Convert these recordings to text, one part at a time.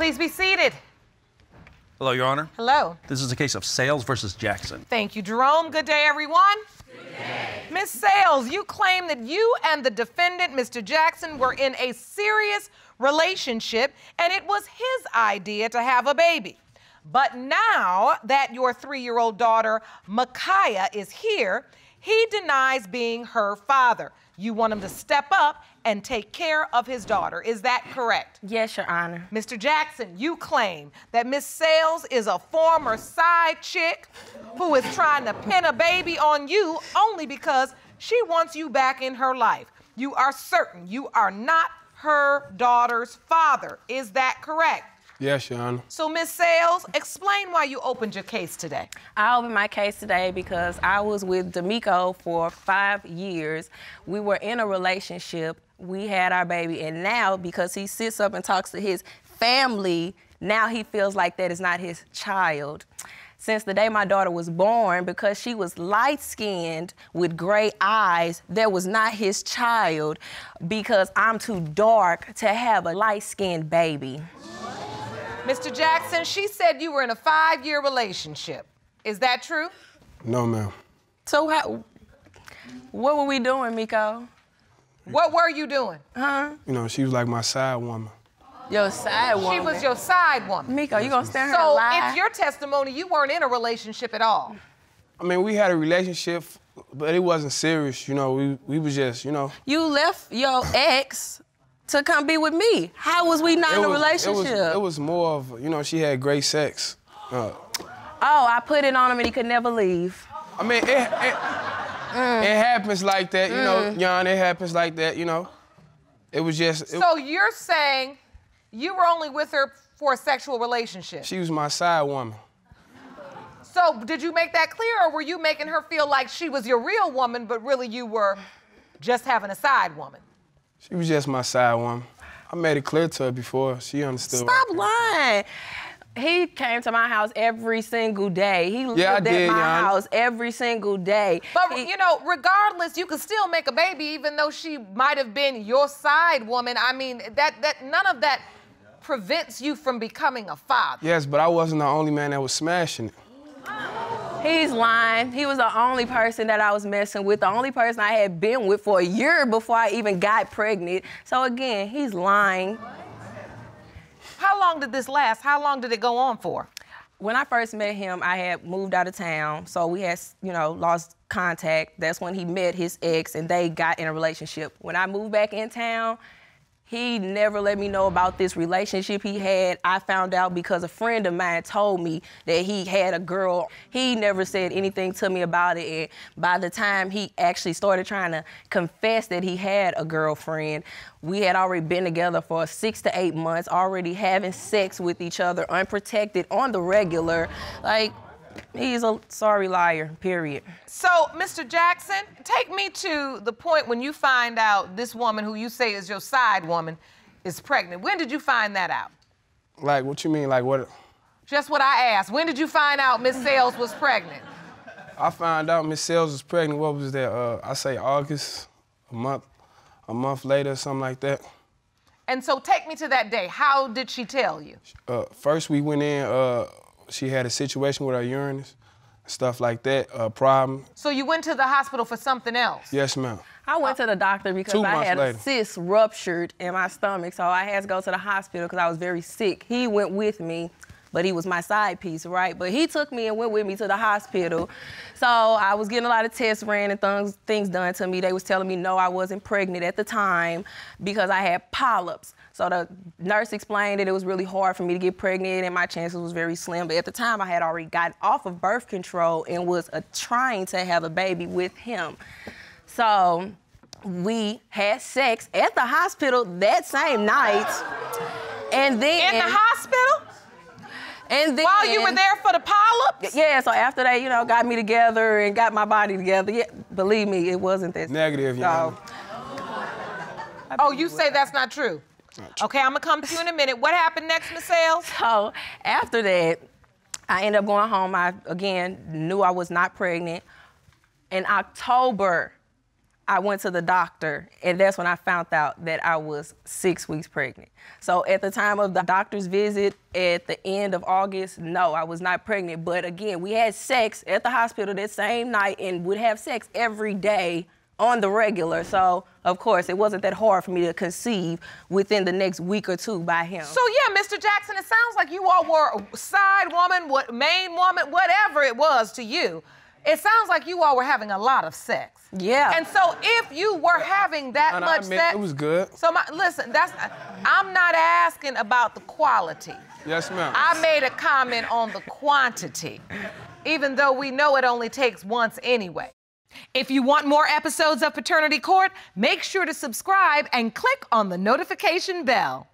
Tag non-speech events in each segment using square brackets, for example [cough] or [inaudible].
Please be seated. Hello, Your Honor. Hello. This is a case of Sales versus Jackson. Thank you, Jerome. Good day, everyone. Good day. Miss Sales, you claim that you and the defendant, Mr. Jackson, were in a serious relationship and it was his idea to have a baby. But now that your three year old daughter, Micaiah, is here, he denies being her father. You want him to step up and take care of his daughter. Is that correct? Yes, Your Honor. Mr. Jackson, you claim that Miss Sales is a former side chick who is trying to pin a baby on you only because she wants you back in her life. You are certain you are not her daughter's father. Is that correct? Yes, Your Honor. So, Miss Sales, explain why you opened your case today. I opened my case today because I was with D'Amico for five years. We were in a relationship. We had our baby, and now because he sits up and talks to his family, now he feels like that is not his child. Since the day my daughter was born, because she was light skinned with gray eyes, that was not his child because I'm too dark to have a light skinned baby. Mr. Jackson, she said you were in a five year relationship. Is that true? No, ma'am. So, how, what were we doing, Miko? What were you doing? Huh? You know, she was like my side woman. Your side woman. She was your side woman. Miko, you gonna stand here So, and lie? it's your testimony you weren't in a relationship at all. I mean, we had a relationship, but it wasn't serious. You know, we, we was just, you know. You left your ex to come be with me. How was we not it in a was- relationship? It was, it was more of, you know, she had great sex. Uh, oh, I put it on him and he could never leave. I mean, it, it, Mm. it happens like that, you know, Jan, it happens like that, you know. It was just, it- So, you're saying you were only with her for a sexual relationship. she was my side woman. So, did you make that clear, or were you making her feel like she was your real woman, but really you were just having a side woman? She was just my side woman. I made it clear to her before. She understood. Stop lying. He came to my house every single day. He lived Yeah, I at did, my Yana. house every single day. But He- you know, regardless, you could still make a baby, even though she might have been your side woman. I mean, that that none of that prevents you from becoming a father. Yes, but I wasn't the only man that was smashing it. Uh-huh. He's lying. He was the only person that I was messing with, the only person I had been with for a year before I even got pregnant. So again, he's lying. How long did this last? How long did it go on for? When I first met him, I had moved out of town, so we had, you know, lost contact. That's when he met his ex and they got in a relationship. When I moved back in town, he never let me know about this relationship he had. I found out because a friend of mine told me that he had a girl. He never said anything to me about it. And by the time he actually started trying to confess that he had a girlfriend, we had already been together for six to eight months, already having sex with each other, unprotected, on the regular. Like, he's a sorry liar, period. So, Mr. Jackson, take me to the point when you find out this woman who you say is your side woman is pregnant. When did you find that out? Like, what you mean? Like, what? Just what I asked. When did you find out Miss Sales was pregnant? I found out Miss Sales was pregnant. What was that? Uh, I say August, a month, a month later, something like that. And so take me to that day. How did she tell you? Uh, first, we went in. Uh, she had a situation with her urinals, stuff like that. A problem. So you went to the hospital for something else? Yes, ma'am. I went to the doctor because I had later. a cyst ruptured in my stomach, so I had to go to the hospital because I was very sick. He went with me, but he was my side piece, right? But he took me and went with me to the hospital. So I was getting a lot of tests ran and things, things done to me. They was telling me no, I wasn't pregnant at the time because I had polyps. So the nurse explained that it was really hard for me to get pregnant and my chances was very slim. But at the time, I had already gotten off of birth control and was uh, trying to have a baby with him. So we had sex at the hospital that same night. And then In the hospital? And then While you were there for the polyps? Yeah, so after they, you know, got me together and got my body together, yeah, believe me, it wasn't that Negative, So, Yana. Oh, oh, you say that's not true? Okay, I'm gonna come to you in a minute. What happened next, Miss [laughs] Sales? So after that, I ended up going home. I again knew I was not pregnant. In October, I went to the doctor, and that's when I found out that I was six weeks pregnant. So at the time of the doctor's visit at the end of August, no, I was not pregnant. But again, we had sex at the hospital that same night and would have sex every day on the regular. So, of course, it wasn't that hard for me to conceive within the next week or two by him. So yeah, Mr. Jackson, it sounds like you all were side woman, what main woman, whatever it was to you. It sounds like you all were having a lot of sex. Yeah. And so if you were having that And I much admit, sex, it was good. So my, listen, that's I'm not asking about the quality. Yes, ma'am. I made a comment on the quantity, even though we know it only takes once anyway. If you want more episodes of Paternity Court, make sure to subscribe and click on the notification bell.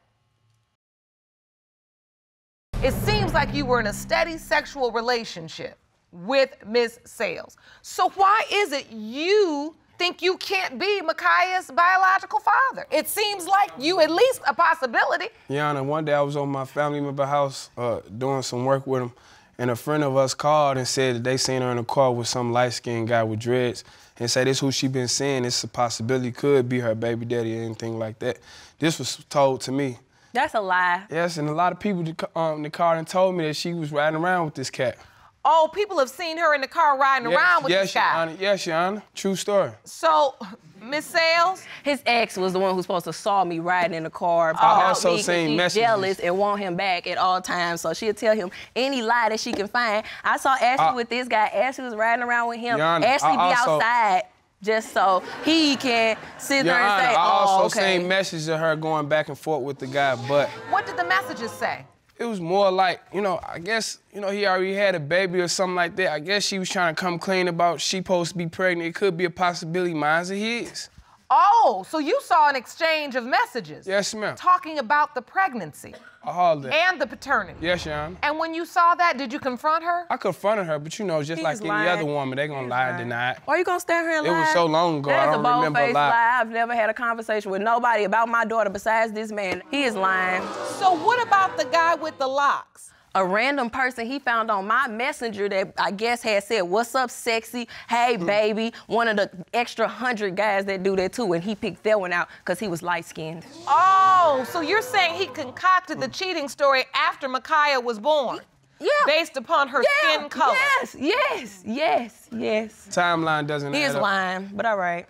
It seems like you were in a steady sexual relationship with Miss Sales. So why is it you think you can't be Micaiah's biological father? It seems like you at least a possibility. Yana, one day I was on my family member house uh, doing some work with him, and a friend of us called and said that they seen her in a car with some light-skinned guy with dreads, and said this who she been seeing. It's a possibility could be her baby daddy or anything like that. This was told to me. That's a lie. Yes, and a lot of people that, um, that called and told me that she was riding around with this cat. Oh, people have seen her in the car riding around with yes, this guy. Your Honor. Yes, Your Honor. True story. So, Miss Sales, His ex was the one who's supposed to saw me riding in the car. I about also me 'cause seen she's messages. jealous and want him back at all times. So she'll tell him any lie that she can find. I saw Ashley I- with this guy. Ashley was riding around with him. Your Honor, Ashley I be also- outside just so he can sit Your there and Honor, say, I also oh, okay. seen messages of her going back and forth with the guy, but what did the messages say? It was more like, you know, I guess, you know, he already had a baby or something like that. I guess she was trying to come clean about she supposed to be pregnant. It could be a possibility, mine's or his. Oh, so you saw an exchange of messages. Yes, ma'am. Talking about the pregnancy I hollered at her. and the paternity. Yes, Your Honor. And when you saw that, did you confront her? I confronted her, but you know, just He's like any other woman, they gonna lie and deny it. Why you gonna stand here and It lie? was so long ago, I That is don't a bold remember a faced lot. lie. I've never had a conversation with nobody about my daughter besides this man. He is lying. So what about the guy with the locks? A random person he found on my messenger that I guess had said, What's up, sexy? Hey, Hmm. baby. One of the extra hundred guys that do that too. And he picked that one out because he was light skinned. Oh, so you're saying he concocted the cheating story after Micaiah was born? Yeah. Based upon her yeah, skin color. Yes, yes, yes, yes. Timeline doesn't He add is up. lying, but all right.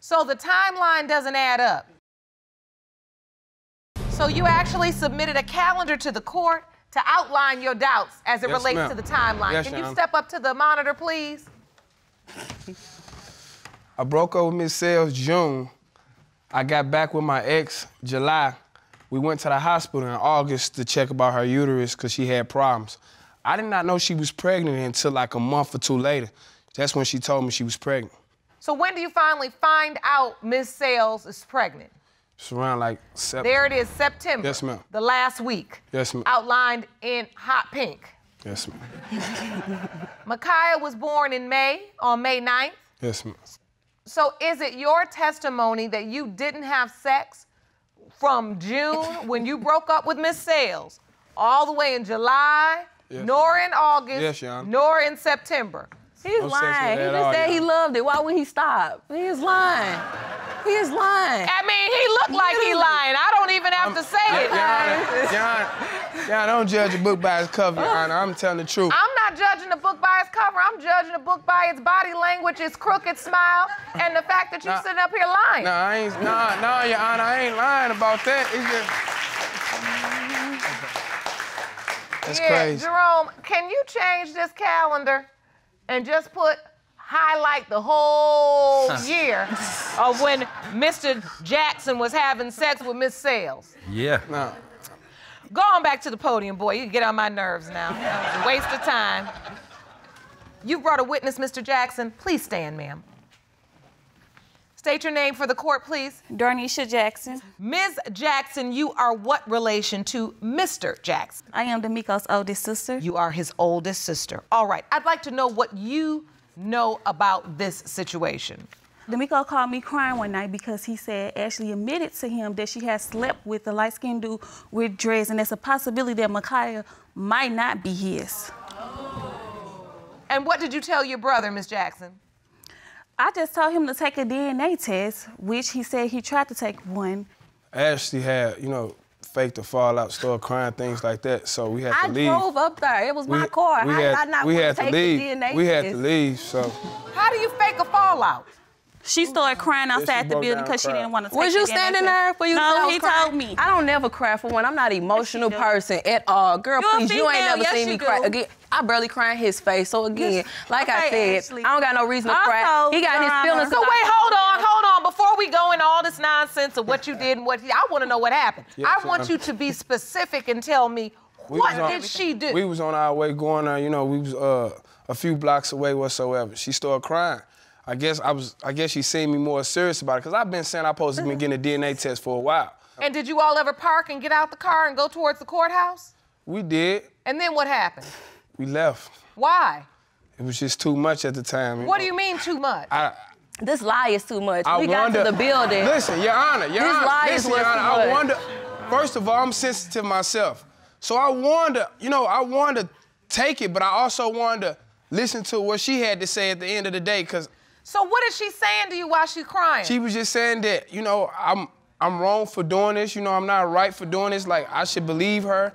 So the timeline doesn't add up. So you actually submitted a calendar to the court to outline your doubts as it Yes, relates to the timeline. Yes, Can you step up to the monitor, please? I broke up with Miss Sales June. I got back with my ex July. We went to the hospital in August to check about her uterus because she had problems. I did not know she was pregnant until like a month or two later. That's when she told me she was pregnant. So when do you finally find out Miss Sales is pregnant? It's around like seven. There it is, September. Yes, ma'am. The last week. Yes, ma'am. Outlined in hot pink. Yes, ma'am. [laughs] Micaiah was born in May, on May 9th. Yes, ma'am. So is it your testimony that you didn't have sex from June [laughs] when you broke up with Miss Sales all the way in July, Yes. nor in August, Yes, nor in September? He's No sex with lying. He that just at all, said he loved it. Why would he stop? He is lying. He is lying. I mean, he looked like he Literally. lying. I don't even have to say it. Your Honor, Your Honor, don't judge a book by its cover, Your Honor. I'm telling the truth. I'm not judging the book by its cover. I'm judging the book by its body language, its crooked smile, and the fact that you're Nah. sitting up here lying. Nah, I ain't, nah, nah, Your Honor, I ain't lying about that. It's just. That's yeah, crazy. Jerome, can you change this calendar and just put highlight the whole year of when Mr. Jackson was having sex with Miss Sales? Yeah. Nah. Go on back to the podium, boy. You can get on my nerves now. That was a waste of time. You brought a witness, Mr. Jackson. Please stand, ma'am. State your name for the court, please. Darnisha Jackson. Ms. Jackson, you are what relation to Mr. Jackson? I am D'Amico's oldest sister. You are his oldest sister. All right, I'd like to know what you know about this situation. D'Amico called me crying one night because he said Ashley admitted to him that she had slept with a light-skinned dude with dreads, and there's a possibility that Micaiah might not be his. Oh. And what did you tell your brother, Miss Jackson? I just told him to take a DNA test, which he said he tried to take one. Ashley had, you know, faked the fallout, started crying, things like that. So we had I to leave. I drove up there. It was my car. We How had, did I not we had to take leave. the DNA we had to leave. So How do you fake a fallout? She started crying she outside the building because she didn't want to take Was you DNA standing there for you? No, said I was he crying? told me. I don't never cry for one. I'm not an emotional person at all. Girl, You a please, you ain't female. never Yes, seen you me cry. Again, I barely cry in his face. So again, Yes. like I said, Ashley. I don't got no reason to cry. Also, He got Your his Honor. feelings. So 'cause I- wait, hold on, hold on. Before we go into all this nonsense of what you did and what I want to know what happened. Yes, I want you to be specific and tell me we what on- did she do? We was on our way going there. You know, we was uh, a few blocks away whatsoever. She started crying. I guess I was. I guess she seen me more serious about it because I've been saying I supposed to be getting a DNA test for a while. and did you all ever park and get out the car and go towards the courthouse? We did. And then what happened? We left. Why? It was just too much at the time. What do you mean too much? I, This lie is too much. I we got wonder, to the building. Listen, Your Honor, Your This Honor, lie is listen, what's Your Honor, I much. wonder. First of all, I'm sensitive myself, so I wanted, you know, I wanted to take it, but I also wanted to listen to what she had to say at the end of the day, because so what is she saying to you while she's crying? she was just saying that, you know, I'm I'm wrong for doing this. You know, I'm not right for doing this. Like I should believe her.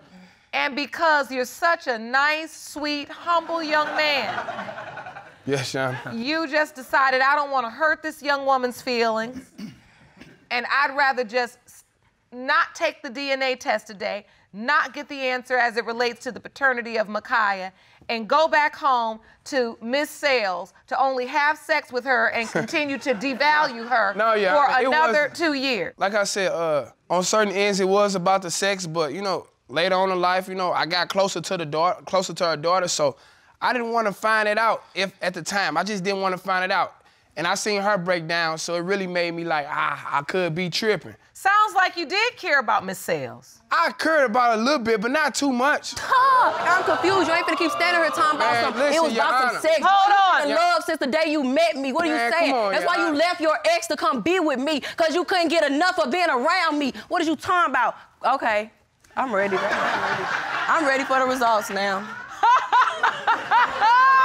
And because you're such a nice, sweet, humble young man, Yes, Your you just decided I don't want to hurt this young woman's feelings, and I'd rather just not take the DNA test today, not get the answer as it relates to the paternity of Micaiah, and go back home to Miss Sales to only have sex with her and continue to devalue her [laughs] No, Your for another wasn't. two years. like I said, uh, on certain ends it was about the sex, but you know, later on in life, you know, I got closer to the daughter, closer to her daughter, so I didn't want to find it out if at the time. I just didn't want to find it out. And I seen her break down, so it really made me like, ah, I could be tripping. Sounds like you did care about Miss Sales. I cared about it a little bit, but not too much. [laughs] Talk. I'm confused. You ain't finna keep standing here talking about Man, something. listen, it was Your about Honor. some sex. Hold on. been in love since the day you met me. What are Man, you saying? on, That's Your why you left your ex to come be with me, because you couldn't get enough of being around me. What are you talking about? Okay, I'm ready. I'm ready. I'm ready for the results now. [laughs]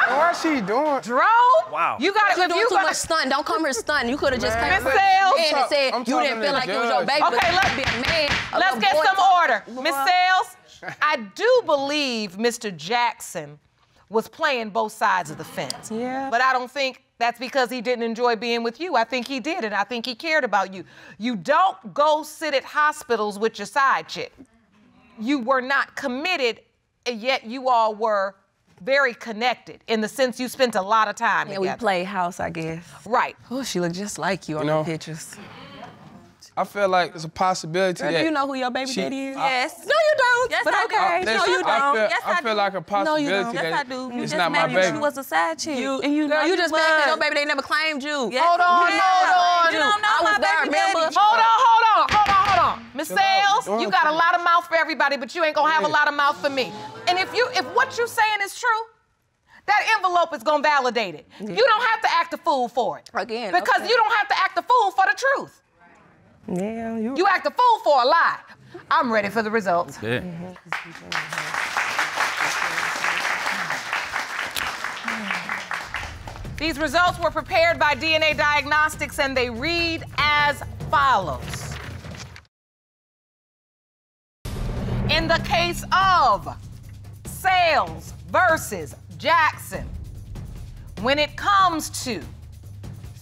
What's she doing? Drove? Wow. You got You're to doing you too gotta- much stunting. Don't come here stunting. You could have just Man, came Miss here Sales. and I'm said you I'm didn't feel like to it was your judge. baby. Okay, but let- you be a man. Let's get boy some order. Miss Sales, I do believe Mr. Jackson was playing both sides of the fence. Yeah. But I don't think that's because he didn't enjoy being with you. I think he did, and I think he cared about you. You don't go sit at hospitals with your side chick. You were not committed, and yet you all were very connected in the sense you spent a lot of time Yeah, we together. played house, I guess. Right. Oh, she looked just like you on know, the pictures. I feel like there's a possibility Girl, that do you know who your baby she- daddy is? I- Yes. No, you don't. Yes, but I okay. I, no, you I don't. feel, Yes, I I feel do. like a possibility don't. Yes, I do. You it's just not met my me. baby. She was a side chick. You, and you girl, know you just mad was. because your baby they never claimed you. Yes, Hold on, yeah. hold on. You don't know I was my baby remember? daddy. Hold hold on, hold on, hold on. Miss Sales, you got a lot of mouth for everybody, but you ain't gonna have a lot of mouth for me. And if you if what you're saying is true, that envelope is gonna validate it. You don't have to act a fool for it. Again, Because okay. you don't have to act a fool for the truth. Yeah, you. You act a fool for a lie. I'm ready for the results. Yeah. These results were prepared by DNA Diagnostics and they read as follows. In the case of Sales versus Jackson, when it comes to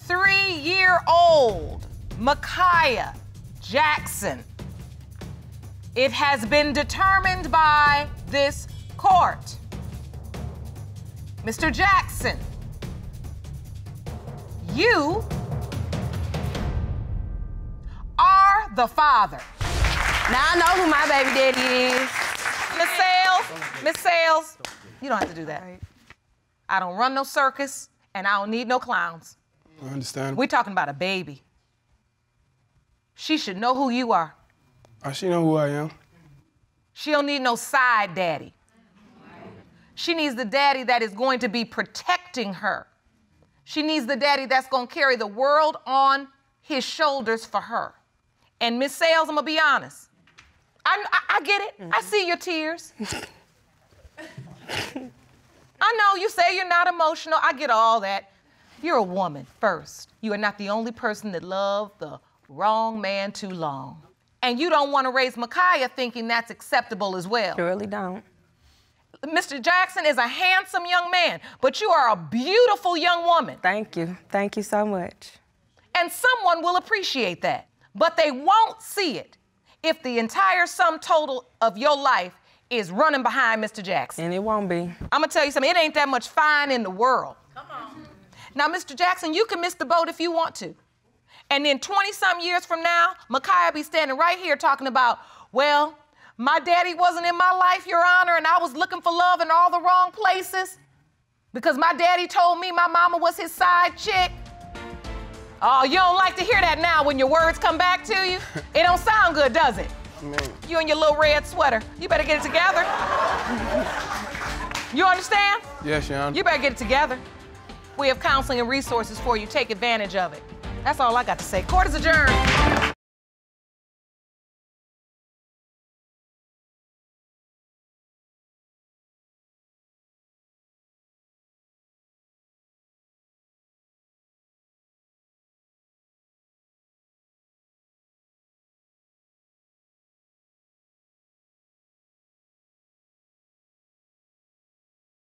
three year old Micaiah Jackson, it has been determined by this court. Mr. Jackson, you are the father. Now I know who my baby daddy is. Miss Sales, Miss Sales, you don't have to do that. I don't run no circus and I don't need no clowns. I understand. We're talking about a baby. She should know who you are. Oh, she know who I am. She don't need no side daddy. She needs the daddy that is going to be protecting her. She needs the daddy that's going to carry the world on his shoulders for her. And Miss Sales, I'm gonna be honest. I, I, I get it. I see your tears. [laughs] I know you say you're not emotional. I get all that. You're a woman first. You are not the only person that loved the wrong man too long. And you don't want to raise Micaiah thinking that's acceptable as well. Surely don't. Mr. Jackson is a handsome young man, but you are a beautiful young woman. Thank you. Thank you so much. And someone will appreciate that. But they won't see it if the entire sum total of your life is running behind Mr. Jackson. And it won't be. I'm gonna tell you something, it ain't that much fine in the world. Come on. Now, Mr. Jackson, you can miss the boat if you want to. And then 20 some years from now, Micaiah be standing right here talking about, well, my daddy wasn't in my life, Your Honor, and I was looking for love in all the wrong places because my daddy told me my mama was his side chick. Oh, you don't like to hear that now when your words come back to you? [laughs] It don't sound good, does it? Man. You and your little red sweater. You better get it together. you understand? Yes, Your Honor. You better get it together. We have counseling and resources for you. Take advantage of it. That's all I got to say. Court is adjourned.